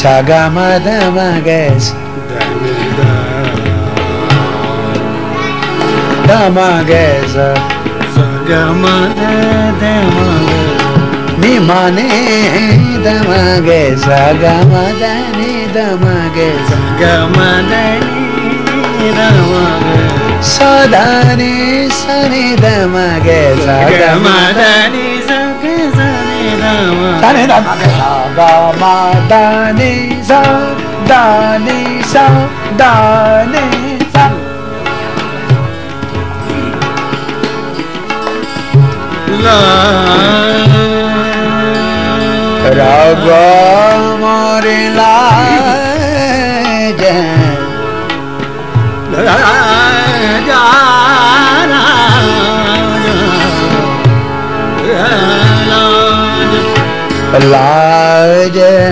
சகமத மகேஷ் தமகேஷ சகமத தமக நிமனே தமகே சகமத நிதமகே சகமத நிதமகே சதானே சனிதமகே சகமத நித 打你打。萨嘎玛达尼萨达尼萨达尼萨。啦。Raghavari Lal raga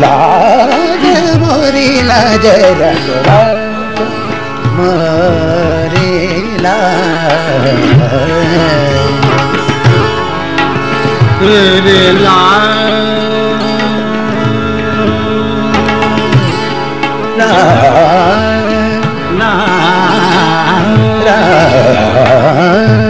लाज मोरी लाज मोरी लाज। लाज।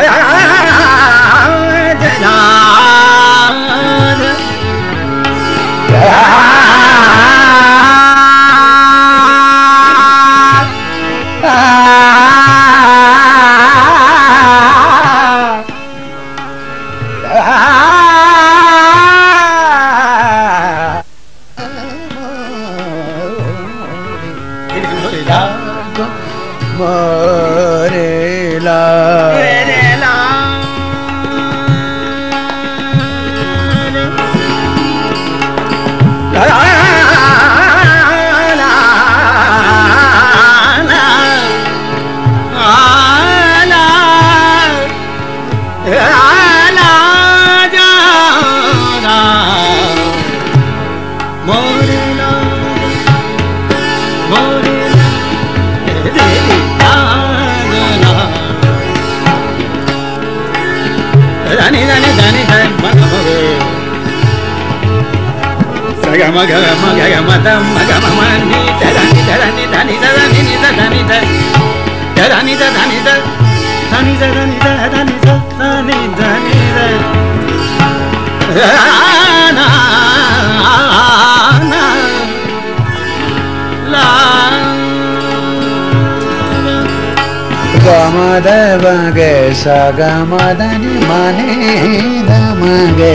아니 아니 మగ మగ మద మగ మని ధని ధని ధని ధని నిద ధని ధ ధని ధ ధని ధ ధని ధ ధని ధ ధని ధ ధని ధని ధ నా నా లా గమద మగ సగమదని మనే ధమగే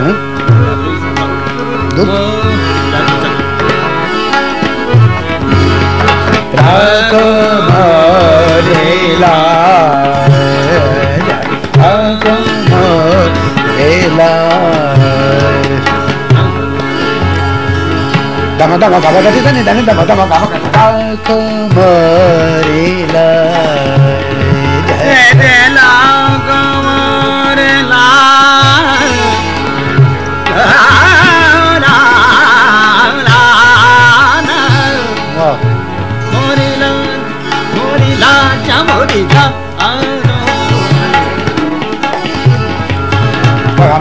हैं दूध रागमरेला रागमरेला दमा दमा गावा गाती नहीं दमा दमा गावा गाती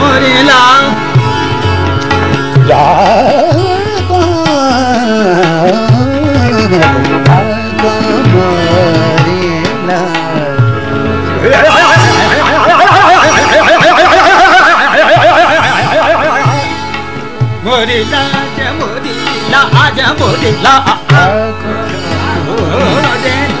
muri la ya Murila, Murila, Murila, Murila, Murila,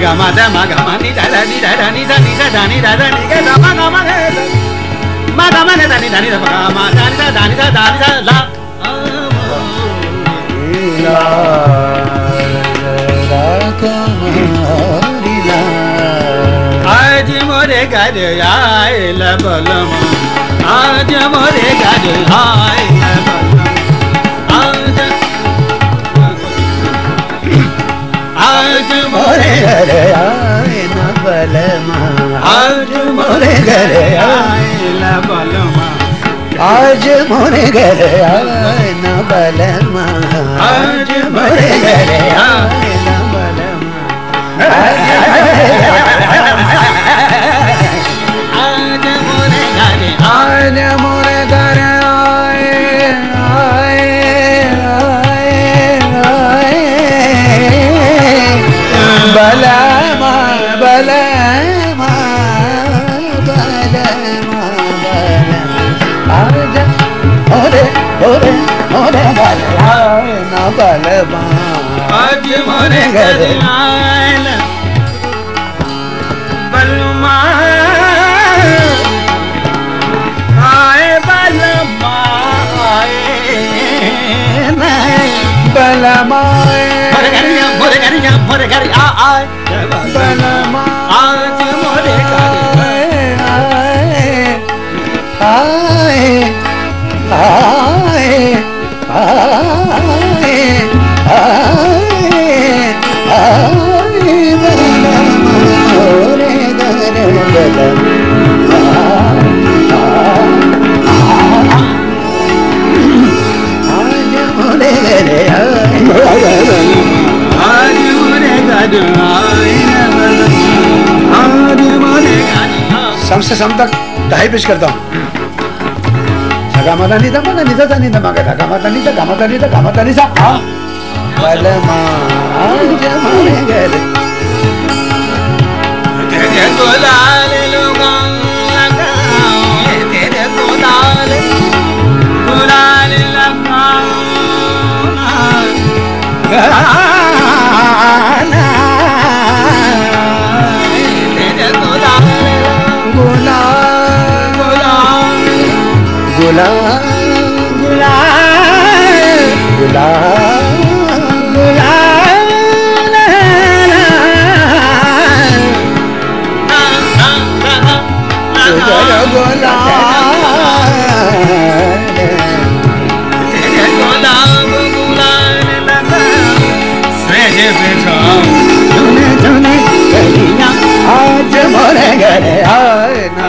ga ma da ma ga ma ni da da ni da da ni da ni da da ni da da ni ga da ma ga ma ne da ma da ma ne da ni da ni da ma ga ma da ni da da ni da da ni da la la la ko ri la आज मोरे गाजे आए ला बलम आज मोरे गाजे आए मोरे आज मोरे घर oil बलम। आज मोरे घर आए न बलमा। आज मोरे घर आए न बलमा। आज मोरे घर आज मोरे मोरे घर आयल बलमा। आए बलमा आए बलमाए मोरे गरिया मोरे गरिया मोरे गरी आ आए। बलमा। आज मोरे आए आए आए आए आए। शाम से शाम तक दहाई पेश करता हूँ। गामाता निधा माता निधा सा निधा मांगा था गामाता निधा गामाता निधा गामाता निधा हाँ? वाले माँ जमाने गए गुलाब गुलाब गुलाब आज मर गए आए ना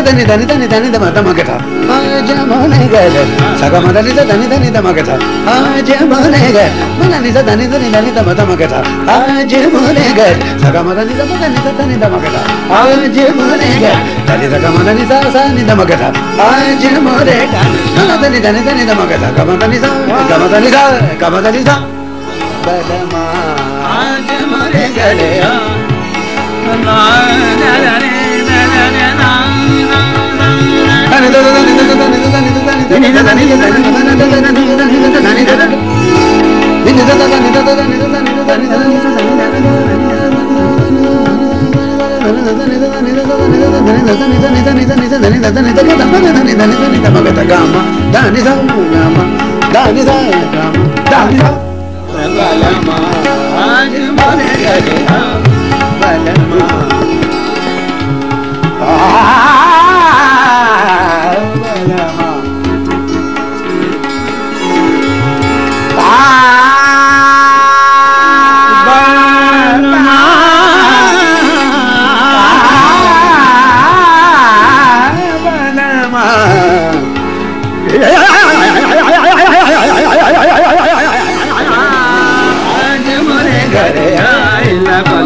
దని దని దని దని దమ దమ గట ఆజ మోనే గల సగ మద నిద దని దని దమ గట ఆజ మోనే గల మన నిద దని దని దని దమ దమ గట ఆజ మోనే గల సగ మద నిద మద నిద దని దమ గట ఆజ మోనే గల దని సగ మద నిద స నిద దమ గట ఆజ మోనే గల మన దని దని దని దమ గట గమ దని స గమ దని స గమ దని స బదమా ఆజ మోనే గల నా నా నా నా Ah!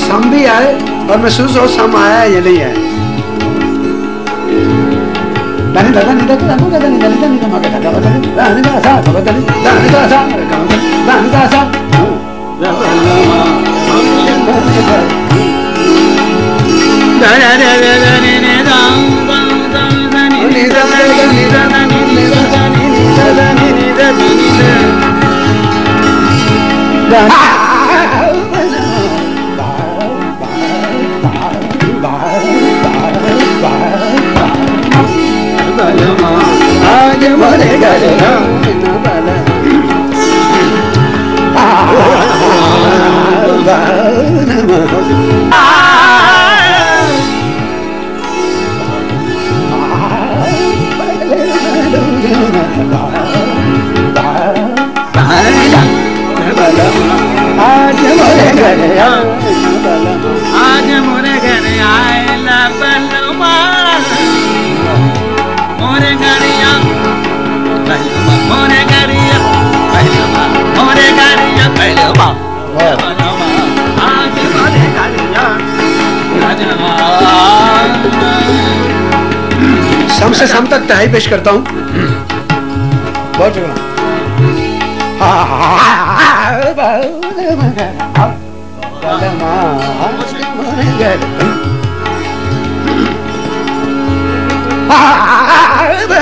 सम भी आए और महसूस हो सम आया ये नहीं है दाने दादा निदा के दादा दादा निदा निदा निदा माके दादा बता दाने दादा सा बाबा दाने दाने दादा सा दाने दादा सा बलमा हम मने घर दा दा दा दा सम से सम तक तहाई पेश करता हूँ बहुत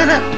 Ani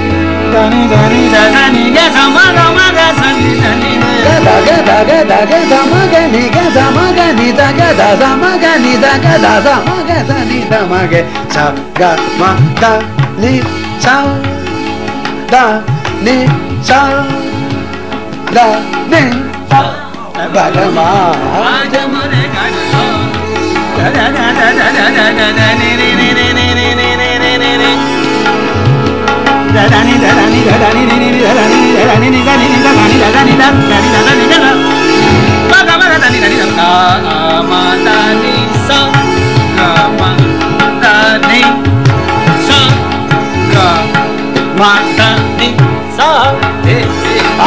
धनी धनी धनी गे समा गमा गे सनी धनी गे दा गे दा गे दा गे दा मा गे नी गे दा मा गे नी दा गे दा दा मा गे नी दा गे दा दा मा गे दा नी दा मा गे सा गा मा दा नी सा दा नी सा दा नी सा दा गा मा गा मा रे गा दा दा दा दा दा दा नी नी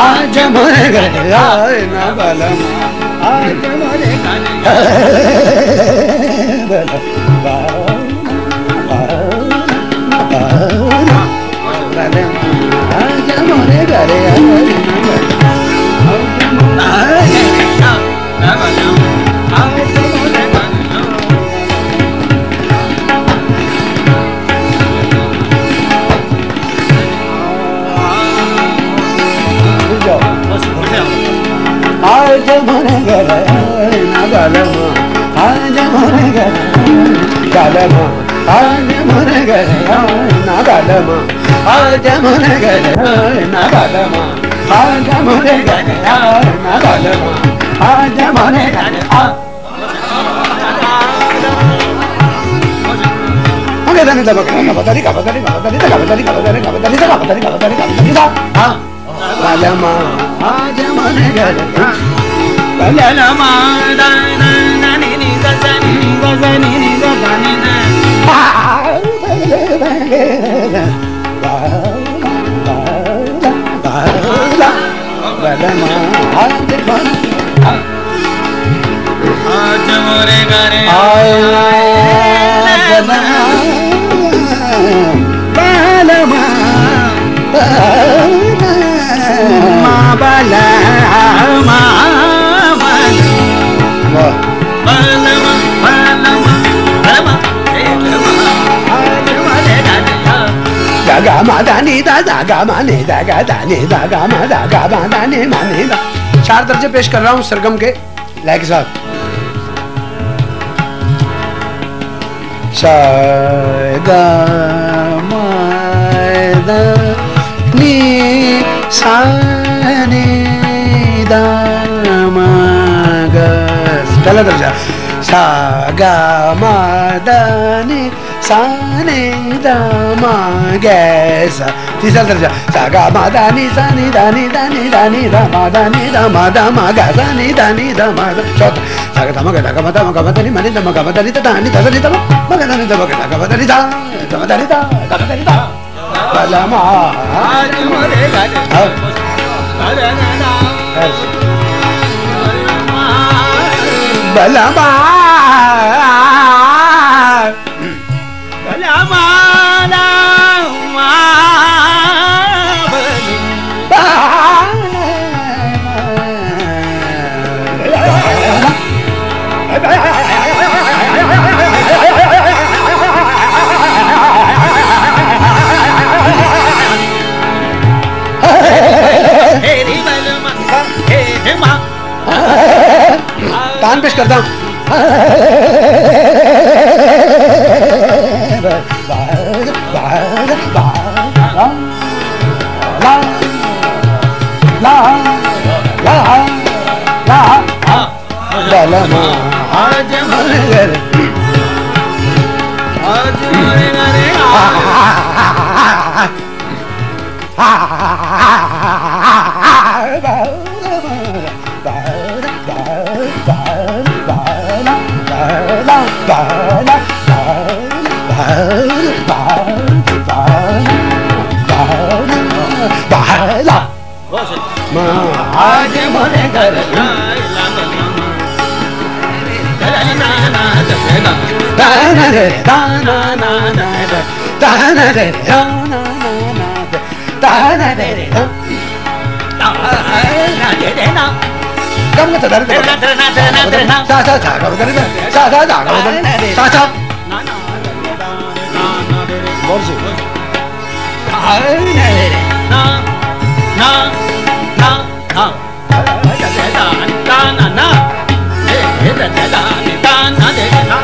आज मोरे गए ना बलम आज मोरे गए बलम Galema, Galema, Galema, Galema, భాగమున గణ బలమ భాగమున గణ బలమ భాగమున గణ దాని దబకన బదరి కబదరి కబదరి కబదరి కబదరి కబదరి కబదరి కబదరి కబదరి ఆ బలమ భాగమున గణ బలమ దని దని దని దని దని ma da ni da da ga ma ne da ga da ने दा गा मा दा गा मा दा ने मा ने दा। चार दर्जे पेश कर रहा हूँ, सरगम के। लायक साहब सा गा मा दा नी सा पहला दर्जा। सा गा मा दा సానే దామాగేస తీసాలి తెలుసా? సగ మదని సని దని దని దని రమ దని రమ దమ గని దని దమ చోత సగ తమ గ గమ తమ గమ దని మని తమ గమ దని దని దని తమ మగ దని తమ గ గమ దని దా తమ దని దా తమ దని దా బలమా. బలమా. पेश करता हूँ। आज मन घर Da da da da da గమ్మ చదరి సా సా సా గమదరి సా సా సా గమదరి సా సా మోర్జు నా నా నా నా నా నా నా నా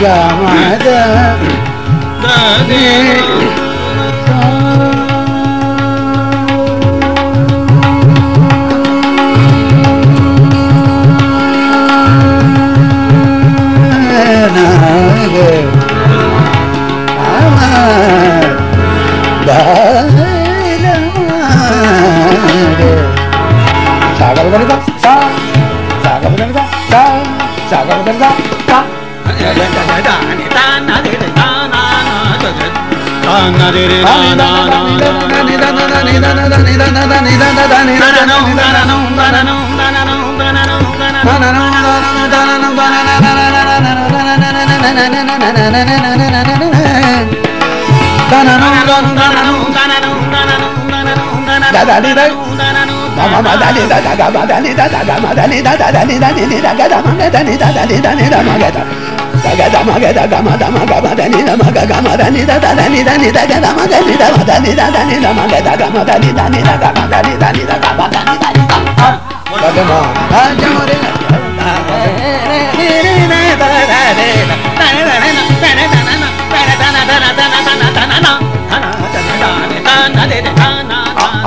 Jama सागर बनेगा सा giả ra một tấm giáp tắt đã đã đi đấy.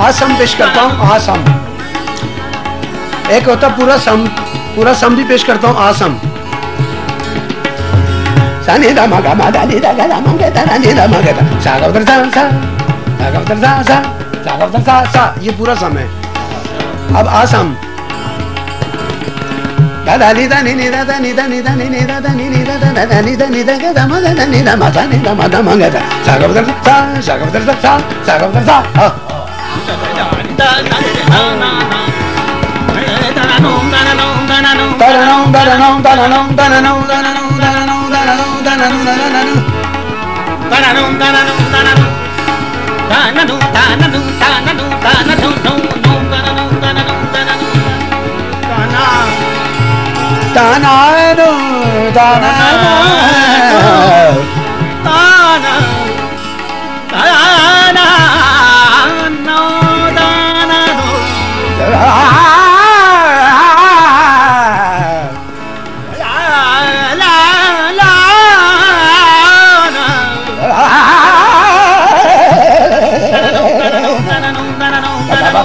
Assam पेश करता हूँ आसम। एक होता पूरा सम पूरा सम भी पेश करता हूँ आसम दा मगा नी दा गा दा मा गा दा नी दा दा उधर सा उधर सा उधर सा सा ये पूरा सम है अब आसम दा दा नी दा नी नी दा दा नी दा नी दा नी नी दा दा नी नी दा दा दा नी दा नी दा गा दा दा नी दा मा दा नी दा मा दा मा गा दा सा उधर सा उधर सा उधर सा हाँ Ta na no, ta na no, ta na no.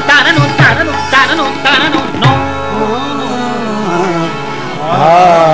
Tanano, tanano, tanano, Ah.